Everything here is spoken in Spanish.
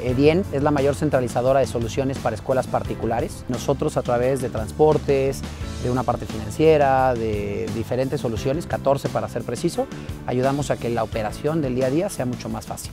Eh, EDIEN es la mayor centralizadora de soluciones para escuelas particulares. Nosotros a través de transportes, de una parte financiera, de diferentes soluciones, 14 para ser preciso, ayudamos a que la operación del día a día sea mucho más fácil.